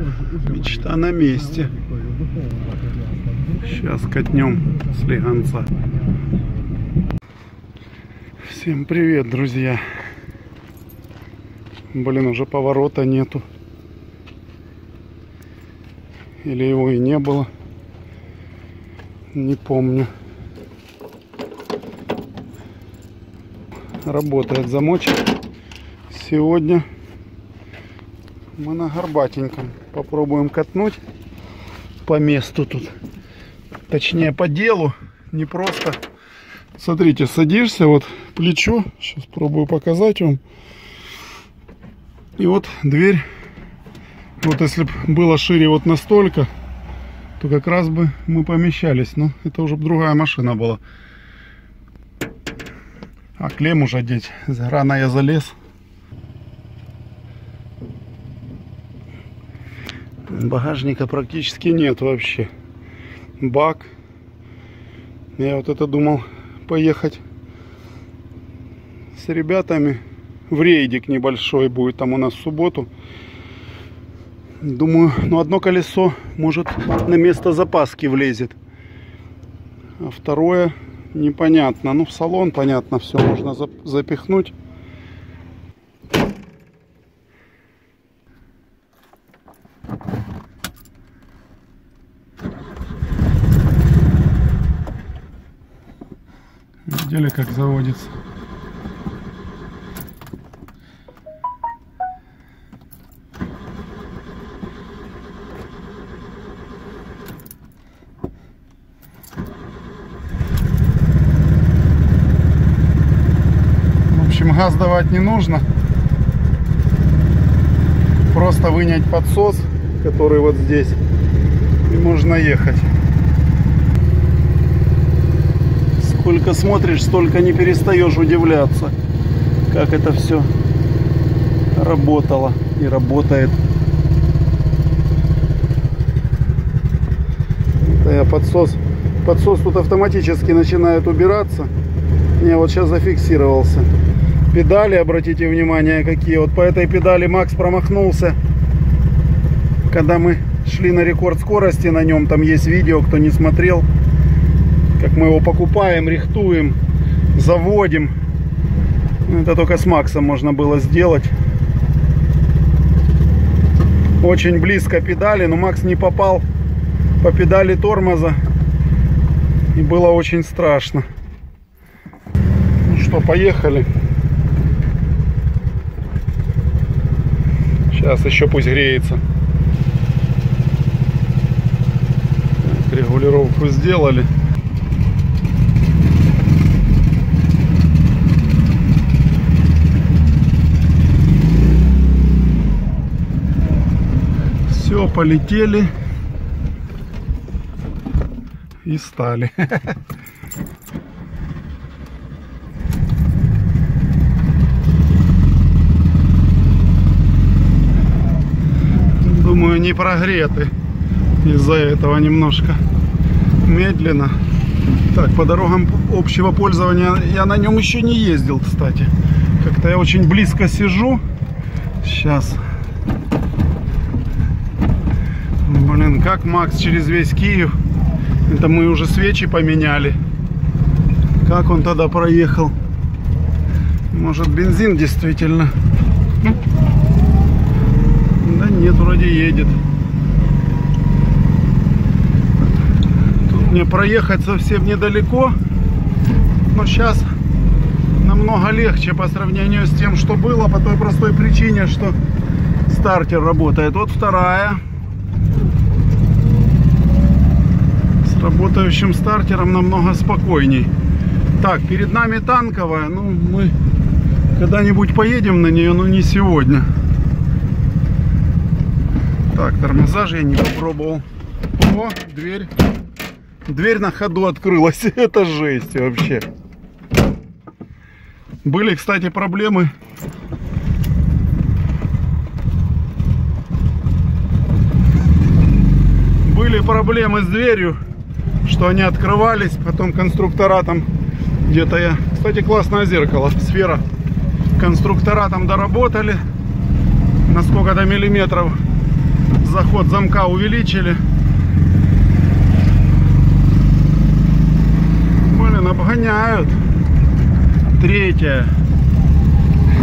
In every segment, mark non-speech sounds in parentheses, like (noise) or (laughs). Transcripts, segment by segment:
Мечта на месте. Сейчас катнем с легонца. Всем привет, друзья. Блин, уже поворота нету. Или его и не было. Не помню. Работает замочек. Сегодня мы на горбатеньком. Попробуем катнуть по месту тут. Точнее по делу. Не просто. Смотрите, садишься вот плечо. Сейчас пробую показать вам. И вот дверь. Вот если бы было шире вот настолько, то как раз бы мы помещались. Но это уже другая машина была. А клем уже одеть. Рано я залез. Багажника практически нет вообще. Бак. Я вот это думал поехать с ребятами в рейдик небольшой будет там у нас в субботу. Думаю, ну одно колесо может на место запаски влезет. А второе непонятно. Ну в салон понятно все можно запихнуть. Видели, как заводится? В общем, газ давать не нужно. Просто вынять подсос, который вот здесь, и можно ехать. Сколько смотришь, столько не перестаешь удивляться, как это все работало и работает. Это я подсос. Подсос тут автоматически начинает убираться. Не, вот сейчас зафиксировался. Педали, обратите внимание, какие. Вот по этой педали Макс промахнулся. Когда мы шли на рекорд скорости на нем, там есть видео, кто не смотрел как мы его покупаем, рихтуем, заводим. Это только с Максом можно было сделать. Очень близко педали, но Макс не попал по педали тормоза. И было очень страшно. Ну что, поехали. Сейчас еще пусть греется. регулировку сделали. Все, полетели. И стали. Думаю, не прогреты. Из-за этого немножко медленно. Так, по дорогам общего пользования я на нем еще не ездил, кстати. Как-то я очень близко сижу. Сейчас Блин, как Макс через весь Киев. Это мы уже свечи поменяли. Как он тогда проехал? Может бензин действительно? Да нет, вроде едет. Тут мне проехать совсем недалеко. Но сейчас намного легче по сравнению с тем, что было. По той простой причине, что стартер работает. Вот вторая. Работающим стартером намного спокойней. Так, перед нами танковая. Ну, мы когда-нибудь поедем на нее, но не сегодня. Так, тормоза же я не попробовал. О, дверь. Дверь на ходу открылась. (laughs) Это жесть вообще. Были, кстати, проблемы. Были проблемы с дверью что они открывались, потом конструктора там где-то я... Кстати, классное зеркало, сфера. Конструктора там доработали на сколько-то миллиметров заход замка увеличили. Блин, обгоняют. Третья.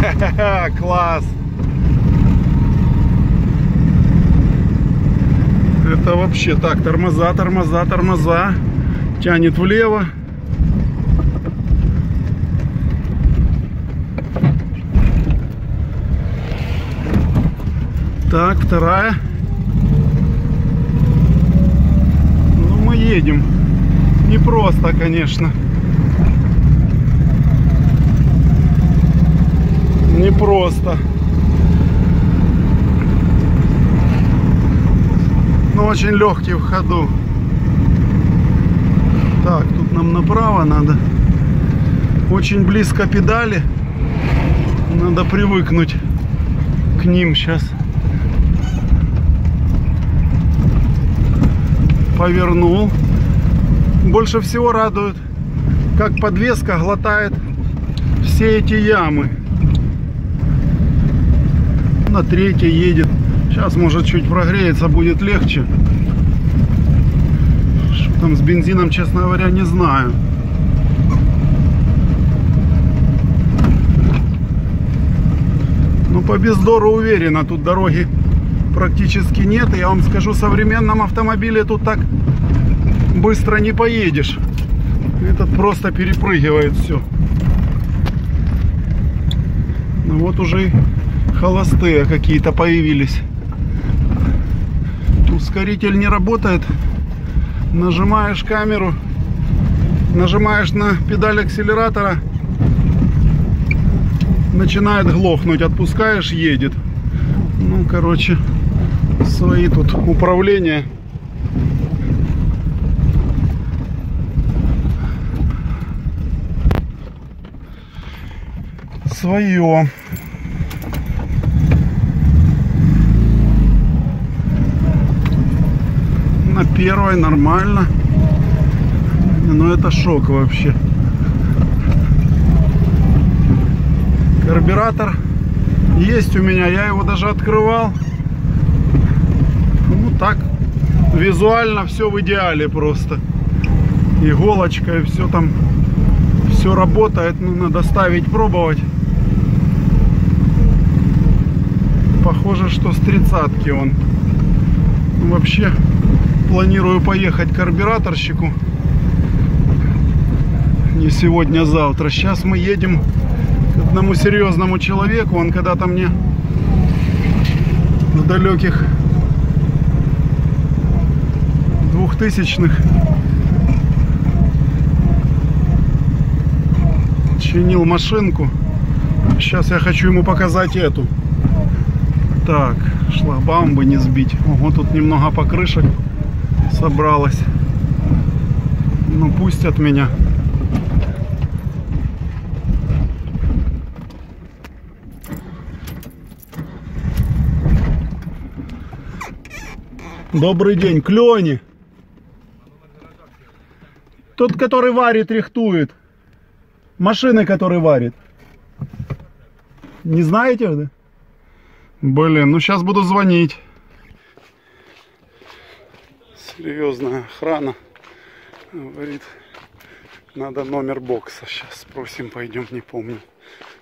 (laughs) Ха-ха-ха, класс. Это вообще так, тормоза, тормоза, тормоза. Тянет влево. Так, вторая. Ну, мы едем. Не просто, конечно. Не просто. Очень легкий в ходу. Так, тут нам направо надо. Очень близко педали. Надо привыкнуть к ним сейчас. Повернул. Больше всего радует, как подвеска глотает все эти ямы. На третьей едет. Сейчас, может, чуть прогреется, будет легче. Что там с бензином, честно говоря, не знаю. Ну, по бездору уверенно, тут дороги практически нет. Я вам скажу, в современном автомобиле тут так быстро не поедешь. Этот просто перепрыгивает все. Ну вот уже холостые какие-то появились. Ускоритель не работает. Нажимаешь камеру, нажимаешь на педаль акселератора, начинает глохнуть. Отпускаешь, едет. Ну, короче, свои тут управления. Свое. Первой нормально. Но это шок вообще. Карбюратор есть у меня. Я его даже открывал. Ну так, визуально все в идеале просто. Иголочка и все там, все работает. Ну, надо ставить, пробовать. Похоже, что с тридцатки он. Ну, вообще, планирую поехать к карбюраторщику. Не сегодня, а завтра. Сейчас мы едем к одному серьезному человеку. Он когда-то мне в далеких двухтысячных чинил машинку. Сейчас я хочу ему показать эту. Так, шлагбаум бы не сбить. Ого, тут немного покрышек собралось. Ну, пустят меня. Добрый день, Клёни. Тот, который варит, рихтует. Машины, который варит. Не знаете, да? Блин, ну сейчас буду звонить. Серьезная охрана. Говорит, надо номер бокса. Сейчас спросим, пойдем, не помню.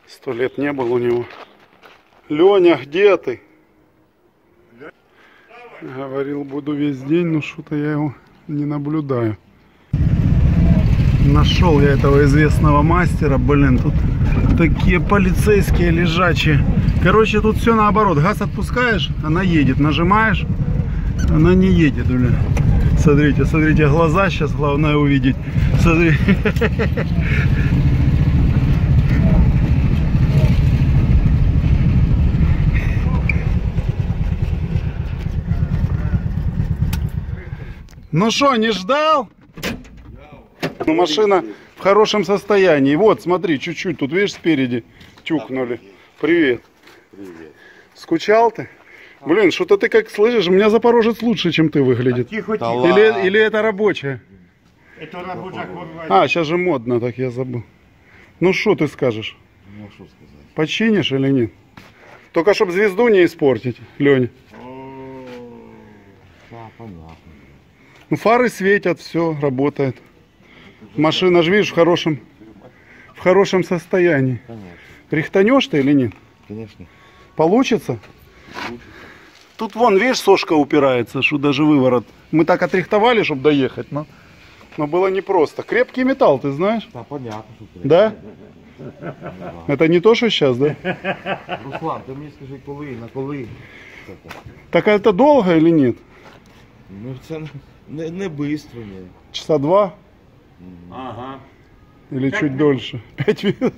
Сто лет не был у него. Леня, где ты? Говорил, буду весь день, но что-то я его не наблюдаю. Нашел я этого известного мастера. Блин, тут такие полицейские лежачие. Короче, тут все наоборот. Газ отпускаешь, она едет. Нажимаешь, она не едет, блин. Смотрите, смотрите, глаза сейчас главное увидеть. Смотри. Ну что, не ждал? Ну, машина в хорошем состоянии. Вот, смотри, чуть-чуть тут, видишь, спереди тюкнули. Привет. Привет. Скучал ты? Блин, что-то ты как слышишь, у меня Запорожец лучше, чем ты выглядит. Тихо, тихо. Или, или это рабочая? Это рабочая курва. А, сейчас же модно, так я забыл. Ну что ты скажешь? Ну, что сказать. Починишь или нет? Только чтобы звезду не испортить, Леня. понятно. Ну, фары светят, все, работает. Машина же, видишь, в хорошем, в хорошем состоянии. Конечно. Рихтанешь ты или нет? Конечно. Получится? Тут вон, видишь, сошка упирается, что даже выворот. Мы так отрихтовали, чтобы доехать, но, но было непросто. Крепкий металл, ты знаешь? Да, понятно, что ты. Да? (laughs) Это не то, что сейчас, да? Руслан, ти мені скажи, коли, на коли? Так это долго или нет? Ну це не, не бистро, ні. Часа два Ага. или чуть дольше? Пять минут.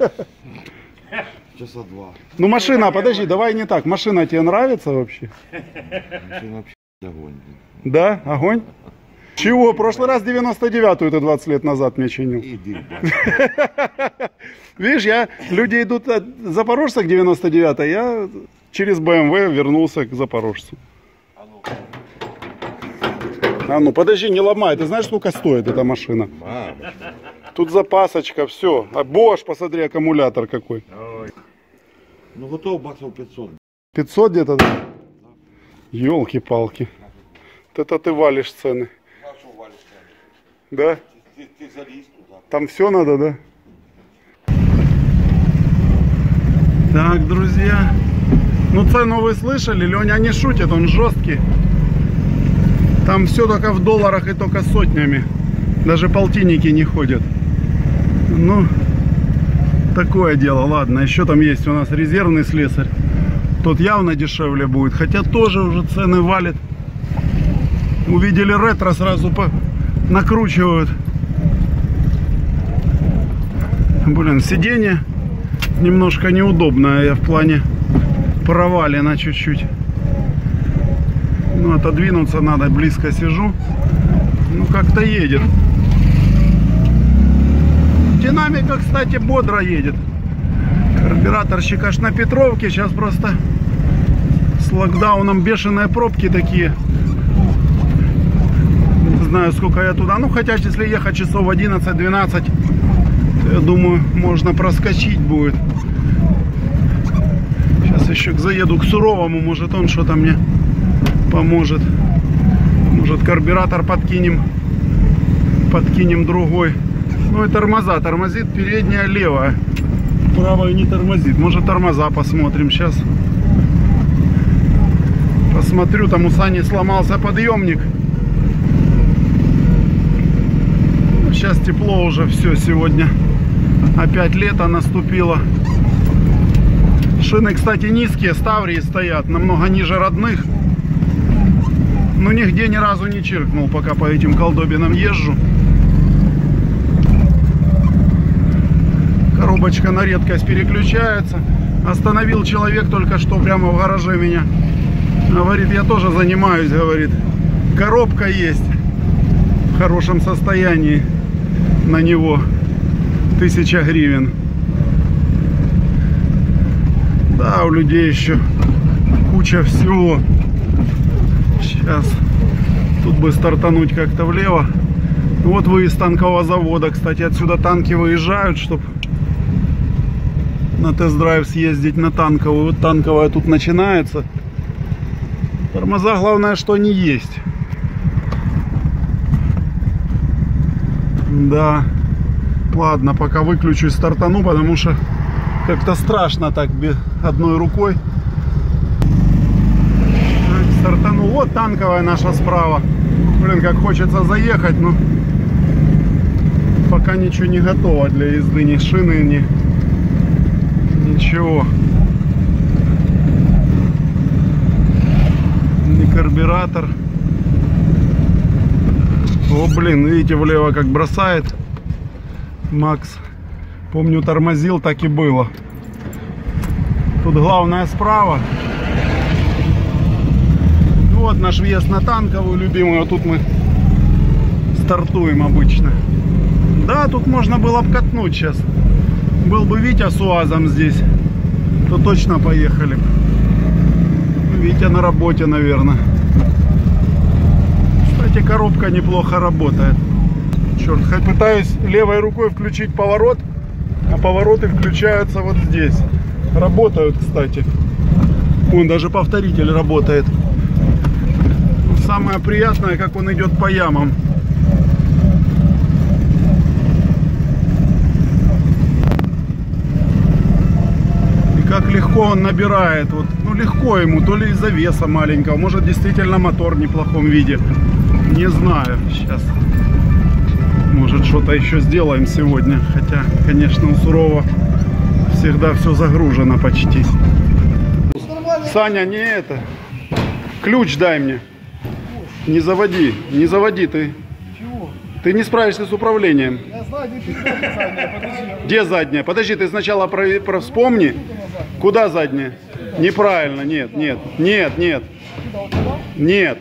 Часа два. Ну машина, подожди, давай не так. Машина тебе нравится вообще? Машина вообще огонь. Да? Огонь? Чего? Прошлый раз 99-ю ты 20 лет назад мне чинил. Бать. (laughs) Видишь, я, люди идут от Запорожца к 99 я через БМВ вернулся к Запорожцу. А ну, подожди, не ломай. Ты знаешь, сколько стоит эта машина? Мама. Тут запасочка, все. А Bosch, посмотри, аккумулятор какой. Ну готов баксов 500. 500 где-то, да? Елки-палки. Вот это ты валишь цены. А що валиш там? Да? Ти, ти заліз туди. Там все надо, да? Так, друзья. Ну, цену вы слышали? Леня не шутит, он жесткий. Там все только в долларах и только сотнями. Даже полтинники не ходят. Ну, такое дело. Ладно, еще там есть у нас резервный слесарь. Тот явно дешевле будет. Хотя тоже уже цены валит. Увидели ретро, сразу по... накручивают. Блин, сиденье немножко неудобное. В плане провалено чуть-чуть. Ну, отодвинуться надо, близко сижу. Ну, как-то едет. Динамика, кстати, бодро едет. Карбюраторщик аж на Петровке. Сейчас просто с локдауном бешеные пробки такие. Не знаю, сколько я туда. Ну, хотя, если ехать часов 11-12, то, я думаю, можно проскочить будет. Сейчас еще заеду к Суровому. Может, он что-то мне поможет. Может, карбюратор подкинем. Подкинем другой. Ну и тормоза. Тормозит передняя левая. Правая не тормозит. Может, тормоза посмотрим сейчас. Посмотрю, там у Сани сломался подъемник. Сейчас тепло уже все сегодня. Опять лето наступило. Шины, кстати, низкие, ставрии стоят, намного ниже родных. Но нигде ни разу не чиркнул, пока по этим колдобинам езжу. Коробочка на редкость переключается. Остановил человек только что прямо в гараже меня. Говорит, я тоже занимаюсь, говорит. Коробка есть в хорошем состоянии на него. Тысяча гривен. Да, у людей еще куча всего. Сейчас тут бы стартануть как-то влево. Вот выезд танкового завода. Кстати, отсюда танки выезжают, чтобы на тест-драйв съездить на танковую. Вот танковая тут начинается. Тормоза, главное, что они есть. Да. Ладно, пока выключусь, стартану, потому что как-то страшно так одной рукой. Так, стартану. Вот танковая наша справа. Блин, как хочется заехать, но пока ничего не готово для езды, ни шины, ни ничего. Ни карбюратор. О, блин, видите, влево как бросает. Макс. Помню, тормозил, так и было. Тут главное справа. Ну Вот наш въезд на танковую любимую. Вот тут мы стартуем обычно. Да, тут можно было обкатнуть сейчас. Был бы Витя с УАЗом здесь, то точно поехали. б. Витя на работе, наверное. Кстати, коробка неплохо работает. Черт, хоть пытаюсь левой рукой включить поворот, а повороты включаются вот здесь. Работают, кстати. Вон даже повторитель работает. Сам самое приятное, как он идет по ямам. Как легко он набирает. Вот, ну легко ему, то ли из-за веса маленького, может действительно мотор в неплохом виде. Не знаю. Сейчас. Может что-то еще сделаем сегодня. Хотя, конечно, у Сурова всегда все загружено почти. Саня, не это. Ключ дай мне. Не заводи, не заводи ты. Чего? Ты не справишься с управлением. Я знаю, где передача задняя, подожди. Где задняя? Подожди, ты сначала про, про- вспомни. Куда задняя? Неправильно, нет, нет, нет, нет, нет.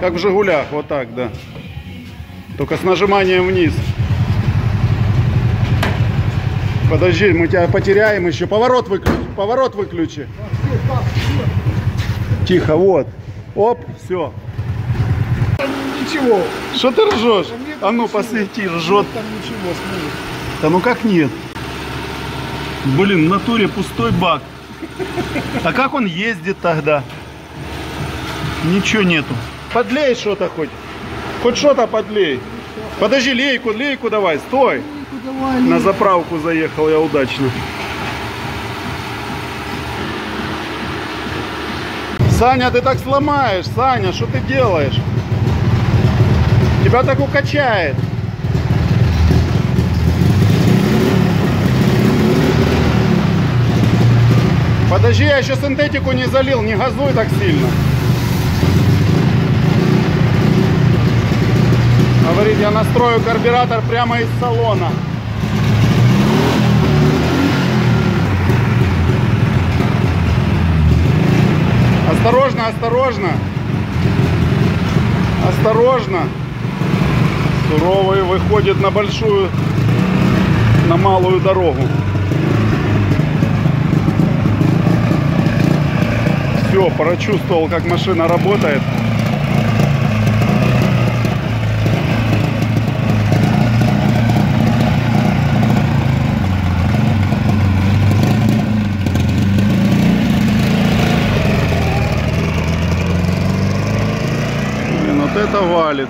Как в Жигулях, вот так, да. Только с нажиманием вниз. Подожди, мы тебя потеряем еще. Поворот выключи, поворот выключи. Тихо, вот. Оп, все. Ничего. Что ты ржешь? А ну посвети, ржет. Там ничего, смотри. Да ну как нет? Блин, в натуре пустой бак. А как он ездит тогда? Ничего нету. Подлей что-то хоть. Хоть что-то подлей. Подожди, лейку, лейку давай, стой. Давай, На заправку заехал я удачно. Саня, ты так сломаешь, Саня, что ты делаешь? Тебя так укачает. Подожди, я еще синтетику не залил, не газуй так сильно. Говорит, я настрою карбюратор прямо из салона. Осторожно, осторожно. Осторожно. Суровый выходит на большую, на малую дорогу. Все, прочувствовал, как машина работает. Блин, вот это валит.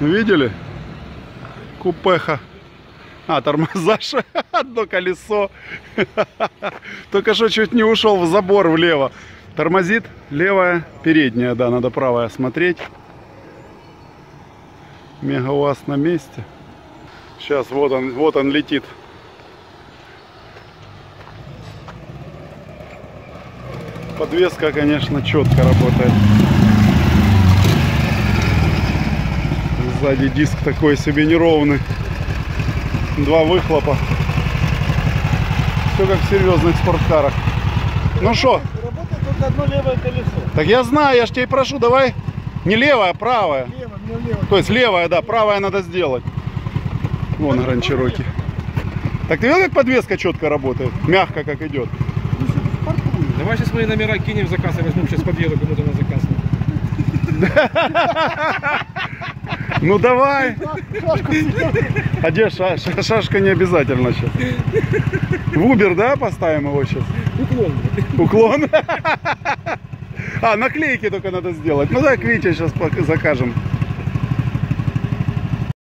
Видели? Купеха. А, тормоза, (laughs) одно колесо. (laughs) Только что чуть не ушел в забор влево. Тормозит левая, передняя, да, надо правая смотреть. Мегауаз на месте. Сейчас, вот он, вот он летит. Подвеска, конечно, четко работает. Сзади диск такой себе неровный. Два выхлопа. Все как в серьезных спорткарах. Ну что, Работает только одно левое колесо. так я знаю, я ж тебя и прошу, давай не левая, а правая. Лево, мне лево. То есть левая, да, правая надо сделать. Вон гранчероки. Так ты видел, как подвеска четко работает? Мягко как идет. Давай сейчас мои номера кинем в заказ, я возьму, сейчас подъеду кому-то на заказ. (laughs) Ну давай. А где ша- ша- шашка не обязательно сейчас. В Uber, да, поставим его сейчас? Уклон. Уклон. (laughs) А, наклейки только надо сделать. Ну да, к Вите сейчас закажем.